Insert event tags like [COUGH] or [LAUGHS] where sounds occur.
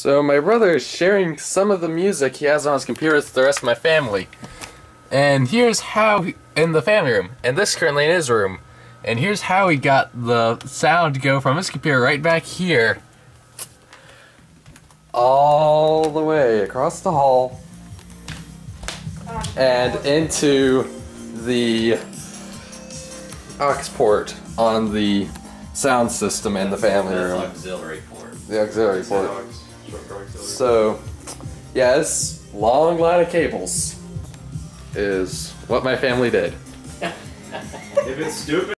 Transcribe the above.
So my brother is sharing some of the music he has on his computer with the rest of my family. And here's how he, in the family room, and this currently in his room. And here's how he got the sound to go from his computer right back here all the way across the hall and into the aux port on the sound system in the family room. auxiliary port. The auxiliary port. So, yeah, long line of cables is what my family did. [LAUGHS] If it's stupid.